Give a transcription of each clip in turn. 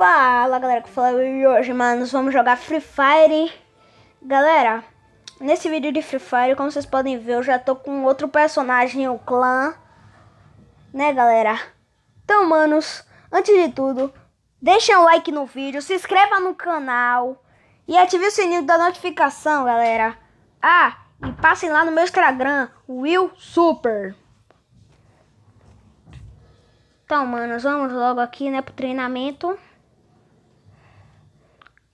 Fala galera, que fala e hoje, mano, nós vamos jogar Free Fire. Galera, nesse vídeo de Free Fire, como vocês podem ver, eu já tô com outro personagem, o clã. Né galera? Então, manos, antes de tudo, deixem um like no vídeo, se inscreva no canal E ative o sininho da notificação, galera. Ah, e passem lá no meu Instagram, Will Super. Então, manos, vamos logo aqui, né, pro treinamento.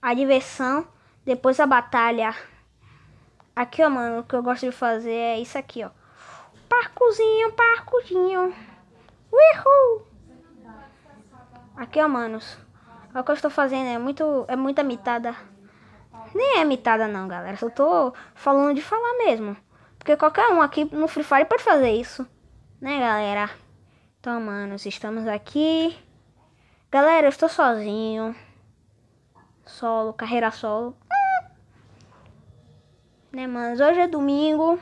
A diversão, depois a batalha. Aqui, ó, mano, o que eu gosto de fazer é isso aqui, ó. Parcozinho, parcozinho. Uhul! Aqui, ó, manos. Olha o que eu estou fazendo, é muito, é muita mitada. Nem é mitada não, galera. Só tô falando de falar mesmo. Porque qualquer um aqui no Free Fire pode fazer isso. Né, galera? Então, manos, estamos aqui. Galera, eu estou sozinho. Solo, carreira solo. Né, manos? Hoje é domingo.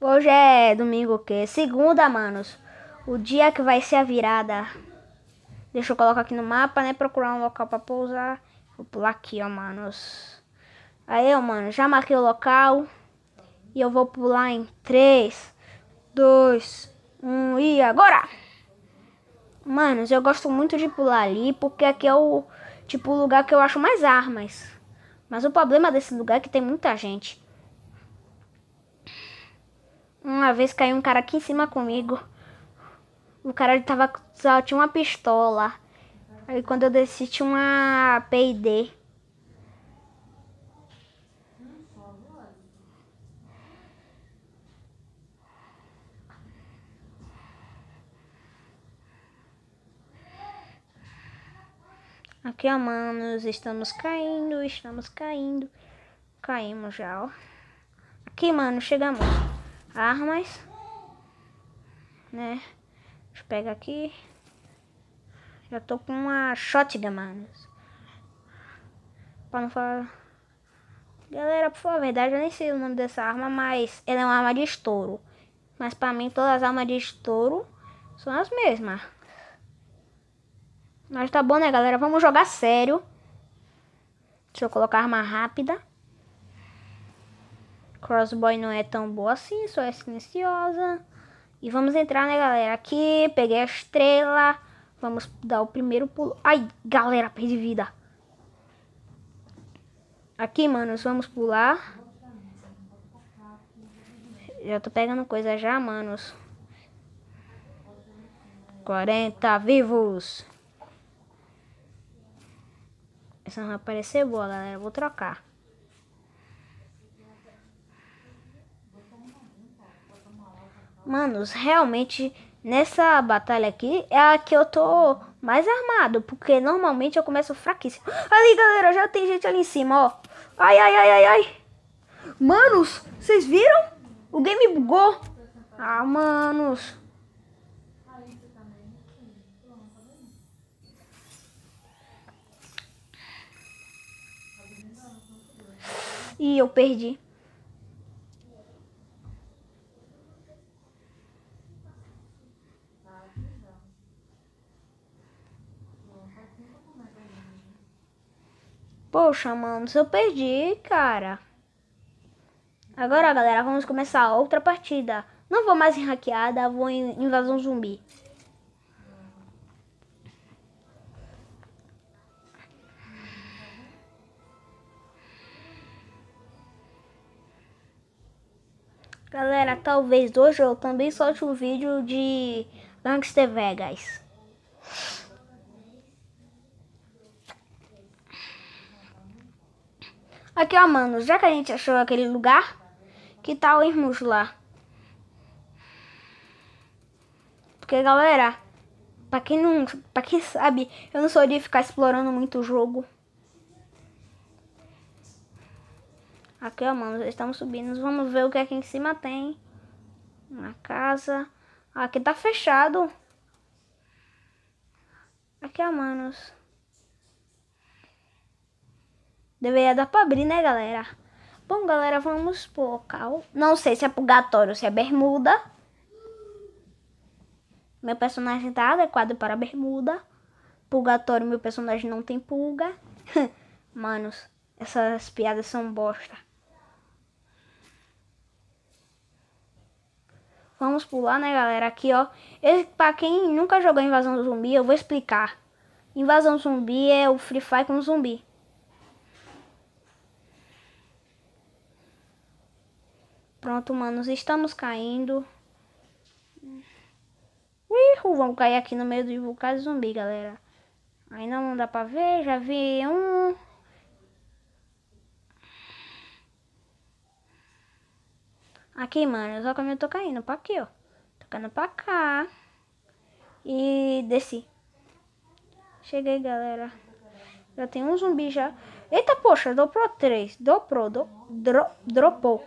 Hoje é domingo o quê? Segunda, manos. O dia que vai ser a virada. Deixa eu colocar aqui no mapa, né? Procurar um local pra pousar. Vou pular aqui, ó, manos. Aí, ó, mano, já marquei o local. E eu vou pular em 3, 2, Hum, e agora? Manos, eu gosto muito de pular ali, porque aqui é o tipo o lugar que eu acho mais armas. Mas o problema desse lugar é que tem muita gente. Uma vez caiu um cara aqui em cima comigo. O cara tava, só tinha uma pistola. Aí quando eu desci tinha uma PID. Aqui, ó, manos, estamos caindo, estamos caindo. Caímos já, ó. Aqui, mano, chegamos. Armas. Né? Deixa eu pegar aqui. Já tô com uma shotgun, manos. Pra não falar... Galera, por falar a verdade, eu nem sei o nome dessa arma, mas ela é uma arma de estouro. Mas pra mim, todas as armas de estouro são as mesmas. Mas tá bom, né, galera? Vamos jogar sério. Deixa eu colocar arma rápida. Crossboy não é tão boa assim, só é silenciosa. E vamos entrar, né, galera? Aqui, peguei a estrela. Vamos dar o primeiro pulo. Ai, galera, perdi vida. Aqui, manos, vamos pular. Já tô pegando coisa já, manos. 40 vivos. Essa não vai parecer boa, galera. vou trocar. Manos, realmente, nessa batalha aqui, é a que eu tô mais armado. Porque normalmente eu começo fraquíssimo. Ali, galera, já tem gente ali em cima, ó. Ai, ai, ai, ai, ai. Manos, vocês viram? O game bugou. Ah, manos. E eu perdi. Poxa, mano, eu perdi, cara. Agora, galera, vamos começar outra partida. Não vou mais em hackeada, vou em invasão zumbi. Galera, talvez hoje eu também solte um vídeo de Gangster Vegas. Aqui, ó, mano, já que a gente achou aquele lugar, que tal irmos lá? Porque, galera, pra quem não, pra quem sabe, eu não sou de ficar explorando muito o jogo. Aqui, ó, mano, estamos subindo. Vamos ver o que aqui em cima tem. Uma casa. Aqui tá fechado. Aqui, ó, manos. Deveria dar pra abrir, né, galera? Bom, galera, vamos pro local. Não sei se é purgatório ou se é bermuda. Meu personagem tá adequado para bermuda. purgatório meu personagem não tem pulga. Manos, essas piadas são bosta. Vamos pular, né, galera? Aqui, ó. Esse, pra quem nunca jogou Invasão Zumbi, eu vou explicar. Invasão Zumbi é o Free Fire com zumbi. Pronto, manos. Estamos caindo. Uihu, vamos cair aqui no meio do vulcão zumbi, galera. Ainda não dá pra ver. Já vi um... Aqui, mano, só que eu tô caindo pra aqui, ó. Tô caindo pra cá. E desci. Cheguei, galera. Já tem um zumbi já. Eita, poxa, dobrou três. Dobrou, do, dro, dropou.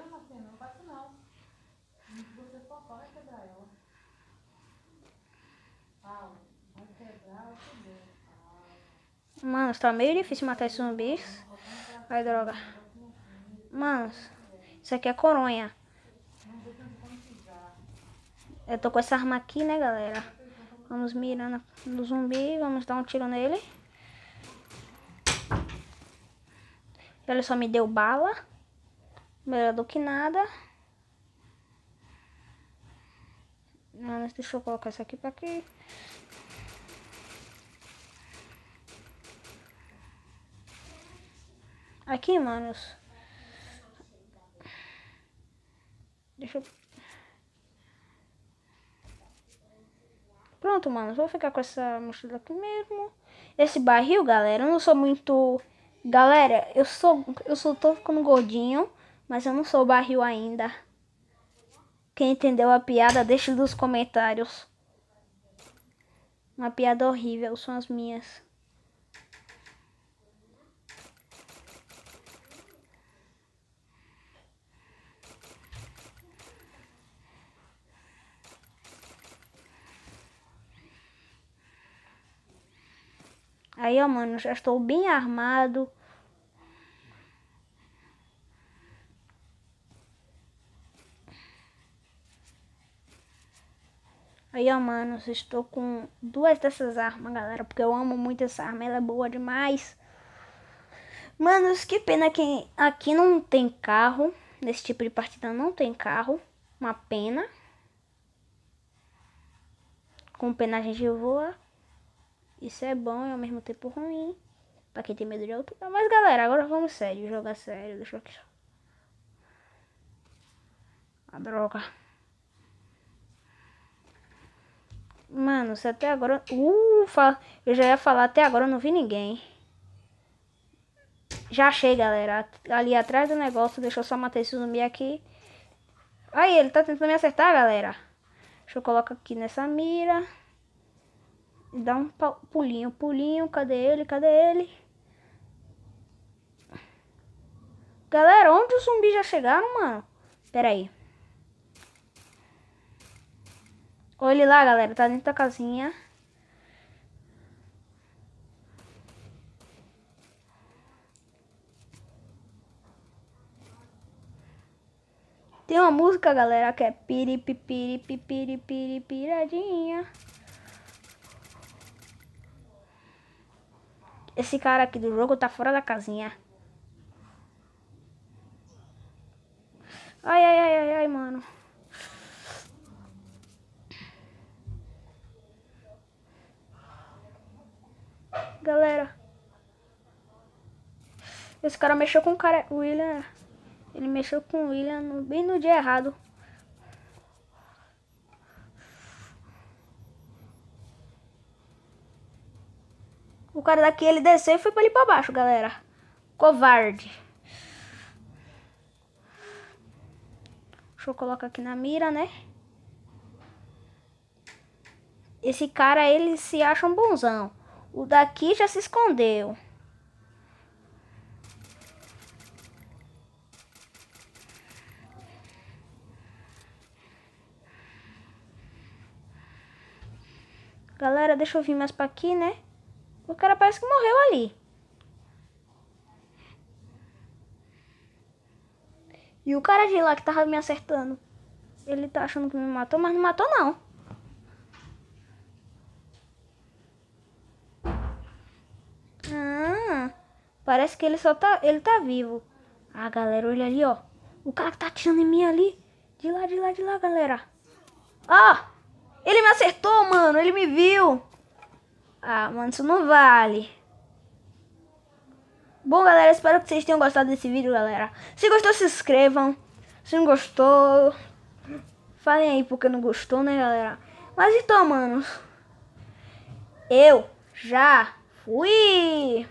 Mano, tá meio difícil matar esses zumbis. Ai, droga. Mano, isso aqui é coronha. Eu tô com essa arma aqui, né, galera? Vamos mirando no zumbi, vamos dar um tiro nele. Ele só me deu bala. Melhor do que nada. Deixa eu colocar isso aqui pra aqui. Aqui, manos. Deixa eu Pronto, mano. Vou ficar com essa mochila aqui mesmo. Esse barril, galera, eu não sou muito... Galera, eu sou... Eu sou tô ficando gordinho. Mas eu não sou barril ainda. Quem entendeu a piada, deixa nos comentários. Uma piada horrível, são as minhas. Aí, ó, mano, já estou bem armado. Aí, ó, mano, estou com duas dessas armas, galera, porque eu amo muito essa arma, ela é boa demais. Manos, que pena que aqui não tem carro, nesse tipo de partida não tem carro, uma pena. Com pena a gente voa. Isso é bom e ao mesmo tempo ruim. Pra quem tem medo de altura. Mas galera, agora vamos sério. Jogar sério. Deixa eu aqui. A droga. Mano, se até agora... Ufa! Eu já ia falar, até agora eu não vi ninguém. Já achei, galera. Ali atrás do negócio. Deixa eu só matar esse zumbi aqui. Aí, ele tá tentando me acertar, galera. Deixa eu colocar aqui nessa mira. Dá um pulinho, pulinho. Cadê ele? Cadê ele? Galera, onde os zumbis já chegaram, mano? Pera aí. Olha ele lá, galera. Tá dentro da casinha. Tem uma música, galera, que é piripipiripipiripiradinha. piradinha. Esse cara aqui do jogo tá fora da casinha. Ai, ai, ai, ai, ai, mano. Galera. Esse cara mexeu com o cara... William... Ele mexeu com o William no, bem no dia errado. O cara daqui, ele desceu e foi pra ali pra baixo, galera. Covarde. Deixa eu colocar aqui na mira, né? Esse cara, ele se acha um bonzão. O daqui já se escondeu. Galera, deixa eu vir mais pra aqui, né? O cara parece que morreu ali. E o cara de lá que tava me acertando. Ele tá achando que me matou, mas não matou não. Parece que ele só tá, ele tá vivo. Ah, galera, olha ali, ó. O cara que tá atirando em mim ali. De lá, de lá, de lá, galera. Ah! Ele me acertou, mano. Ele me viu. Ah, mano, isso não vale. Bom, galera, espero que vocês tenham gostado desse vídeo, galera. Se gostou, se inscrevam. Se não gostou, falem aí porque não gostou, né, galera? Mas então, manos, eu já fui.